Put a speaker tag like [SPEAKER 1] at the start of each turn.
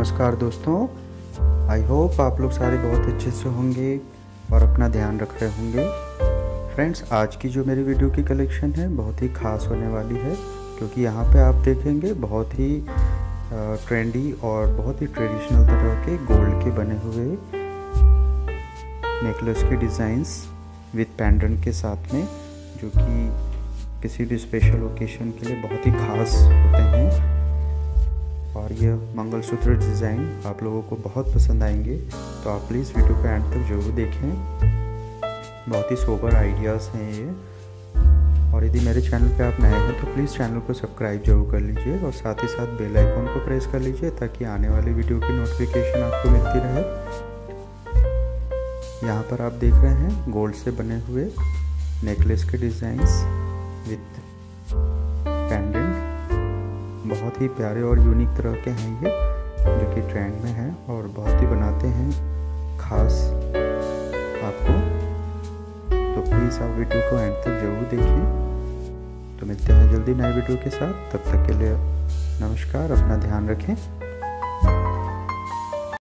[SPEAKER 1] नमस्कार दोस्तों। I hope आप लोग सारे बहुत अच्छे से होंगे और अपना ध्यान रख रहे होंगे। फ्रेंड्स आज की जो मेरी वीडियो की कलेक्शन है, बहुत ही ख़ास होने वाली है, क्योंकि यहाँ पे आप देखेंगे बहुत ही ट्रेंडी और बहुत ही ट्रेडिशनल तरह के गोल्ड के बने हुए नेकलेस के डिज़ाइंस विथ पैंडन के साथ में, जो कि किसी भी स्पेशल ओकेशन के लिए बहुत ही ख़ास होते हैं। और ये मंगलसूत्र डिज़ाइन आप लोगों को बहुत पसंद आएँगे तो आप प्लीज़ वीडियो को एंड तक ज़रूर देखें। बहुत ही सोबर आइडियाज़ हैं ये। और यदि मेरे चैनल पे आप नए हैं तो प्लीज़ चैनल को सब्सक्राइब ज़रूर कर लीजिए और साथ ही साथ बेल आइकॉन को प्रेस कर लीजिए ताकि आने वाली वीडियो की नोटिफिकेशन आपको मिलती रहे। यहाँ पर आप देख रहे हैं गोल्ड से बने हुए नेकलेस के डिज़ाइंस विथ बहुत ही प्यारे और यूनिक तरह के हैं ये, जो कि ट्रेंड में हैं और बहुत ही बनाते हैं। खास आपको। तो प्लीज़ आप वीडियो को एंड तक ज़रूर देखिए तो मिलते हैं जल्दी नए वीडियो के साथ। तब तक के लिए नमस्कार, अपना ध्यान रखें।